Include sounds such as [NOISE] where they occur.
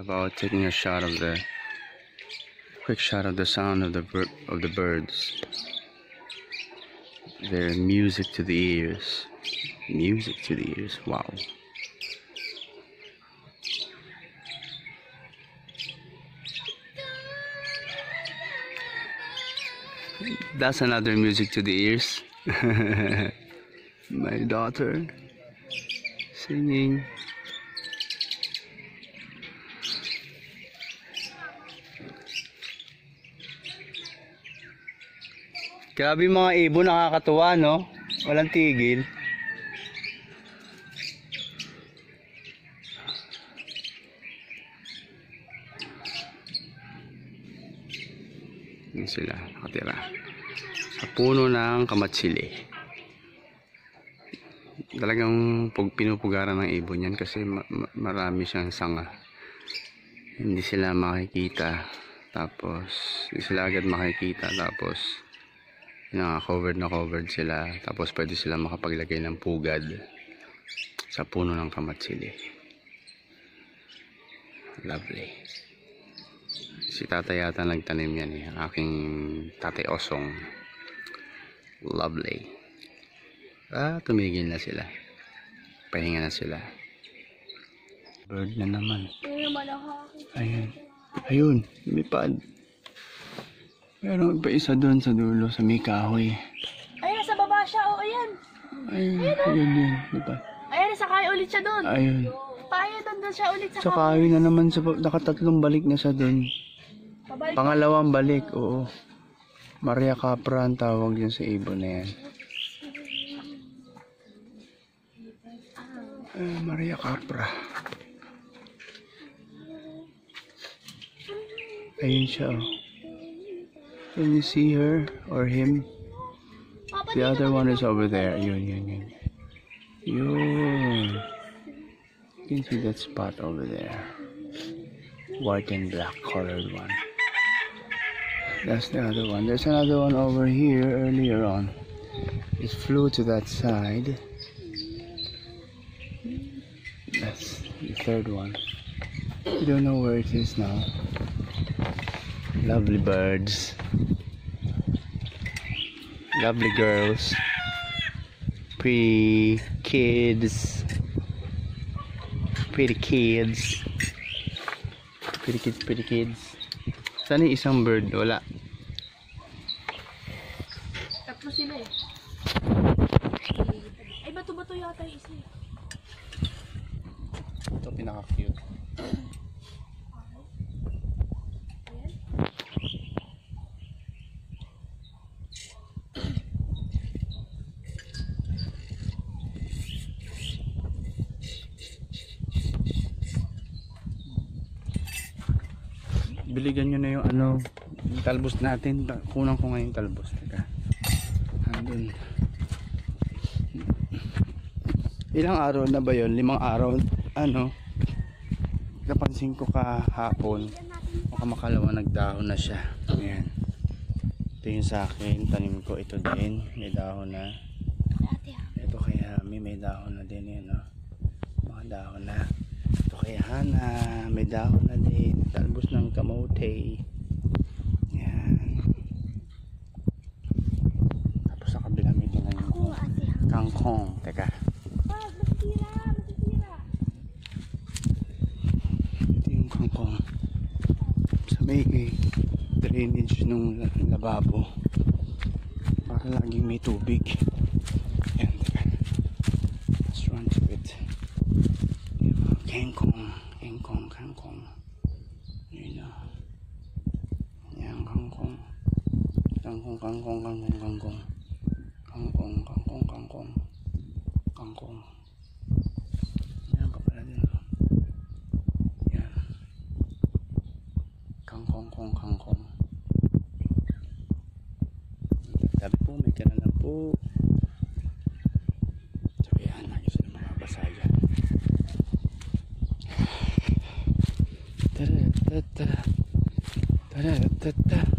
about taking a shot of the quick shot of the sound of the of the birds. Their music to the ears. Music to the ears. Wow. That's another music to the ears. [LAUGHS] My daughter singing. Grabe mga ibon nakakatuwa no? Walang tigil. Yun sila nakatira. Sa puno ng kamatsili. Talagang pinupugaran ng ibon yan kasi ma- marami siyang sanga. Hindi sila makikita. Tapos, hindi sila agad makikita. Tapos, nga, covered na covered sila. Tapos, pwede sila makapaglagay ng pugad sa puno ng kamatsili. Lovely. Si tatay yata nagtanim yan eh. Aking tatay osong. Lovely. Ah, tumigil na sila. Pahinga na sila. Bird na naman. Ayun. Ayun, lumipad. Meron pa isa doon sa dulo, sa may kahoy. Ayun, nasa baba siya. O, ayan. Ayun, ayun yun. Diba? Ayan, nasa kaya ulit siya doon. Ayun. Payo doon doon siya ulit sa Sa kahoy na naman, sa, nakatatlong balik na siya doon. Pabalik. Pangalawang balik, oo. Maria Capra ang tawag yun sa ibon na yan. Eh, Maria Capra. Ayun siya, oh. Can you see her or him? Papa, The other one is over there. Yun, yun, yun. Yun. You can see that spot over there. White and black colored one. That's the other one. There's another one over here earlier on. It flew to that side. That's the third one. I don't know where it is now. Lovely birds. Lovely girls. Pretty kids. Pretty kids. Pretty kids, pretty kids. Saan yung isang bird? Wala. Tatlo sila eh. Ay, bato-bato yata yung isa eh. Ito pinaka-cute. Ayan. Biligan nyo na yung ano, yung talbos natin. Ta- Kunan ko ngayon talbos. Teka. Andun. Ilang araw na ba yon? Limang araw. Ano? Napansin ko kahapon. Baka makalawa nagdahon na siya. Ayan. Ito yung sa akin. Tanim ko ito din. May dahon na. Ah. Ito kay Hami, may dahon na din yun, no? Mga dahon na. Ito kay Hana, may dahon na din. Talbos ng kamote. Yan. Tapos sa kabila may tingnan Ako, yung ate ha. kangkong. Teka, Ah, ito yung kangkong. Sa may eh, drainage nung la- lababo. Para laging may tubig. Yan, teka. Let's run to it. Kangkong, kangkong, kangkong. Yun na. Yan, kangkong. Kangkong, kangkong, kangkong, kangkong. Kangkong, kangkong, kangkong. Kangkong. Yan pa pala din. oh. Yan. Kangkong, kong, kangkong. Sabi po, may kanalan po. da, da.